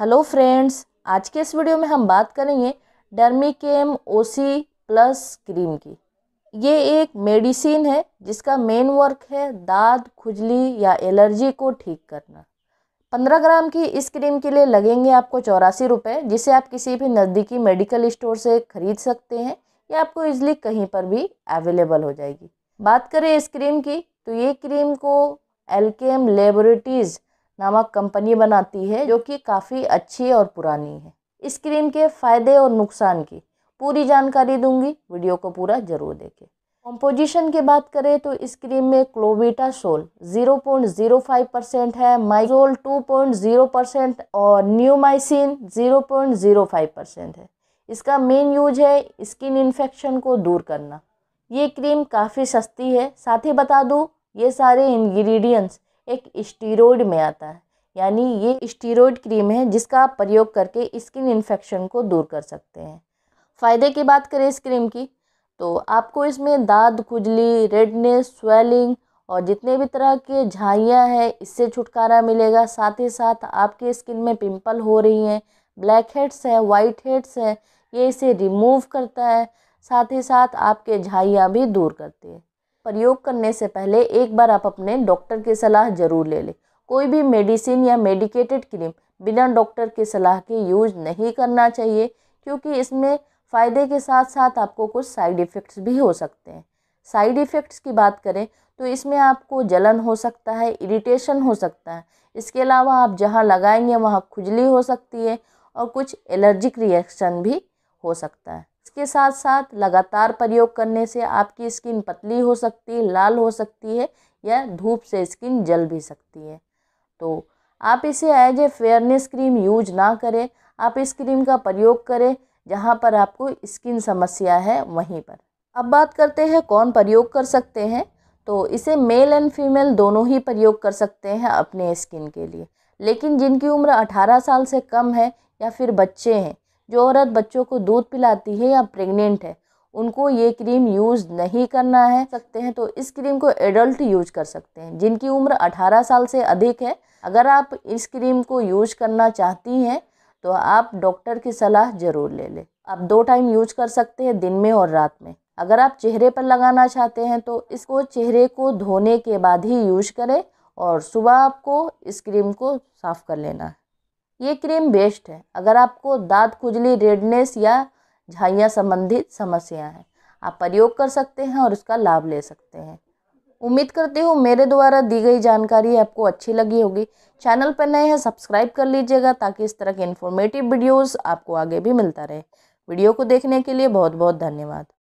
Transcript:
Hello friends, आज के इस वीडियो में हम बात करेंगे डर्मिकेम ओसी प्लस क्रीम की। ये एक मेडिसिन है जिसका मेन वर्क है दाद, खुजली या एलर्जी को ठीक करना। पंद्रह ग्राम की इस क्रीम के लिए लगेंगे आपको चौरासी रुपये जिसे आप किसी भी नज़दीकी मेडिकल स्टोर से ख़रीद सकते हैं या आपको इजली कहीं पर भी अवेलेबल हो जाएगी। बात करें इस क्रीम की तो ये क्रीम को एल्केम लेबोरेटरीज़ नामक कंपनी बनाती है जो कि काफ़ी अच्छी और पुरानी है। इस क्रीम के फ़ायदे और नुकसान की पूरी जानकारी दूँगी। वीडियो को पूरा ज़रूर देखें। कॉम्पोजिशन की बात करें तो इस क्रीम में क्लोबिटा सोल 0.05 परसेंट है माइजोल 2.0 परसेंट और न्यूमाइसिन 0.05 परसेंट है। इसका मेन यूज़ है स्किन इन्फेक्शन को दूर करना। ये क्रीम काफ़ी सस्ती है। साथ ही बता दूँ, ये सारे इंग्रेडिएंट्स एक स्टीरोड में आता है। यानी ये स्टीरोड क्रीम है जिसका आप प्रयोग करके स्किन इन्फेक्शन को दूर कर सकते हैं। फ़ायदे की बात करें इस क्रीम की तो आपको इसमें दाद, खुजली रेडनेस स्वेलिंग और जितने भी तरह के झाइयाँ हैं, इससे छुटकारा मिलेगा। साथ ही साथ आपके स्किन में पिंपल हो रही हैं ब्लैक हेड्स हैं वाइट हेड्स हैं, ये इसे रिमूव करता है। साथ ही साथ आपके झाइयाँ भी दूर करती हैं। प्रयोग करने से पहले एक बार आप अपने डॉक्टर की सलाह ज़रूर ले लें। कोई भी मेडिसिन या मेडिकेटेड क्रीम बिना डॉक्टर की सलाह के यूज़ नहीं करना चाहिए, क्योंकि इसमें फ़ायदे के साथ साथ आपको कुछ साइड इफ़ेक्ट्स भी हो सकते हैं। साइड इफ़ेक्ट्स की बात करें तो इसमें आपको जलन हो सकता है, इरिटेशन हो सकता है। इसके अलावा आप जहाँ लगाएँगे वहाँ खुजली हो सकती है और कुछ एलर्जिक रिएक्शन भी हो सकता है। इसके साथ साथ लगातार प्रयोग करने से आपकी स्किन पतली हो सकती है, लाल हो सकती है या धूप से स्किन जल भी सकती है। तो आप इसे as a fairness cream use ना करें। आप इस क्रीम का प्रयोग करें जहाँ पर आपको स्किन समस्या है वहीं पर। अब बात करते हैं कौन प्रयोग कर सकते हैं। तो इसे मेल एंड फीमेल दोनों ही प्रयोग कर सकते हैं अपने स्किन के लिए। लेकिन जिनकी उम्र 18 साल से कम है या फिर बच्चे हैं जो औरत बच्चों को दूध पिलाती है या प्रेग्नेंट है, उनको ये क्रीम यूज़ नहीं करना है। सकते हैं तो इस क्रीम को एडल्ट यूज़ कर सकते हैं, जिनकी उम्र 18 साल से अधिक है। अगर आप इस क्रीम को यूज़ करना चाहती हैं तो आप डॉक्टर की सलाह ज़रूर ले लें। आप दो टाइम यूज़ कर सकते हैं, दिन में और रात में। अगर आप चेहरे पर लगाना चाहते हैं तो इसको चेहरे को धोने के बाद ही यूज़ करें और सुबह आपको इस क्रीम को साफ़ कर लेना है। ये क्रीम बेस्ट है। अगर आपको दांत खुजली रेडनेस या झाइयाँ संबंधित समस्या हैं, आप प्रयोग कर सकते हैं और उसका लाभ ले सकते हैं। उम्मीद करती हूँ मेरे द्वारा दी गई जानकारी आपको अच्छी लगी होगी। चैनल पर नए हैं, सब्सक्राइब कर लीजिएगा ताकि इस तरह के इन्फॉर्मेटिव वीडियोस आपको आगे भी मिलता रहे। वीडियो को देखने के लिए बहुत बहुत धन्यवाद।